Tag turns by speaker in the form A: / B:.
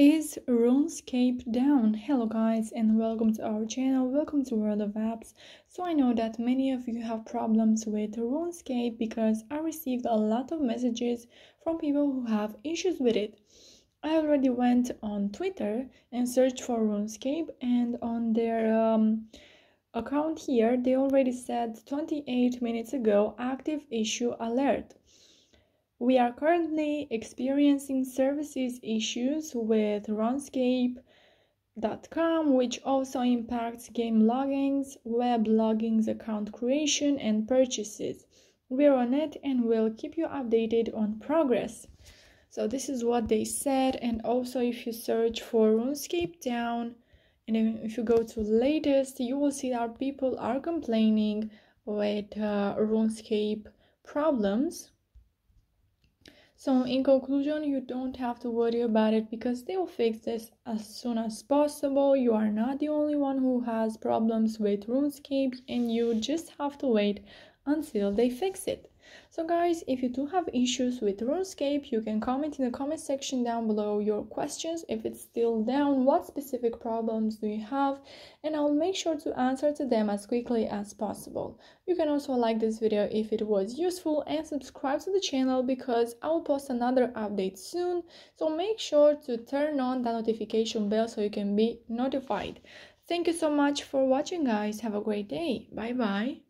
A: Is RuneScape down? Hello guys and welcome to our channel, welcome to World of Apps. So I know that many of you have problems with RuneScape because I received a lot of messages from people who have issues with it. I already went on Twitter and searched for RuneScape and on their um, account here they already said 28 minutes ago active issue alert. We are currently experiencing services issues with RuneScape.com, which also impacts game logins, web logins, account creation, and purchases. We're on it and we'll keep you updated on progress. So this is what they said, and also if you search for RuneScape down, and if you go to latest, you will see that people are complaining with uh, RuneScape problems so, in conclusion, you don't have to worry about it because they will fix this as soon as possible. You are not the only one who has problems with RuneScape, and you just have to wait until they fix it. So guys, if you do have issues with RuneScape, you can comment in the comment section down below your questions. If it's still down, what specific problems do you have? And I'll make sure to answer to them as quickly as possible. You can also like this video if it was useful and subscribe to the channel because I will post another update soon. So make sure to turn on the notification bell so you can be notified. Thank you so much for watching guys. Have a great day. Bye bye.